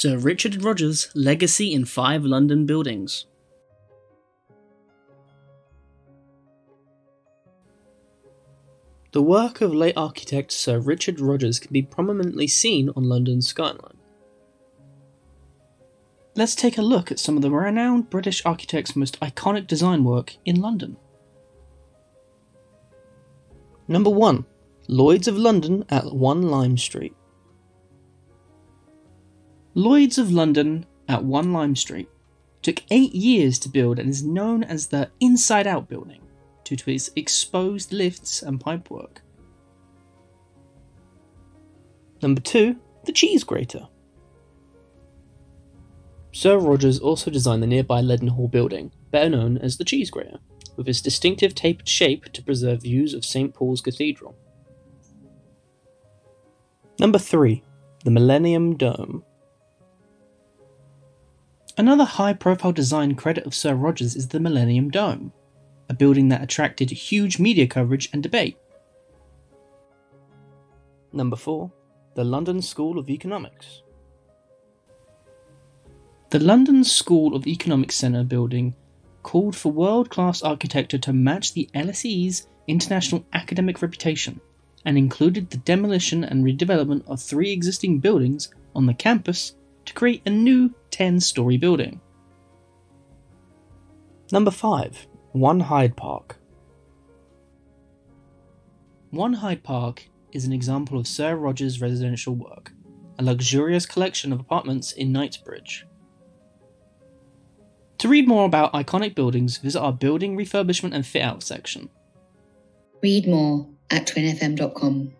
Sir Richard Rogers' Legacy in Five London Buildings. The work of late architect Sir Richard Rogers can be prominently seen on London's skyline. Let's take a look at some of the renowned British architects' most iconic design work in London. Number 1 Lloyd's of London at 1 Lime Street. Lloyd's of London at 1 Lime Street took eight years to build and is known as the Inside Out building due to its exposed lifts and pipework. Number 2 The Cheese Grater. Sir Rogers also designed the nearby Leadenhall building, better known as the Cheese Grater, with its distinctive tapered shape to preserve views of St Paul's Cathedral. Number 3. The Millennium Dome. Another high profile design credit of Sir Rogers is the Millennium Dome, a building that attracted huge media coverage and debate. Number 4. The London School of Economics. The London School of Economics Centre building called for world class architecture to match the LSE's international academic reputation and included the demolition and redevelopment of three existing buildings on the campus to create a new 10 story building. Number 5. One Hyde Park. One Hyde Park is an example of Sir Rogers' residential work, a luxurious collection of apartments in Knightsbridge. To read more about iconic buildings, visit our building refurbishment and fit out section. Read more at twinfm.com.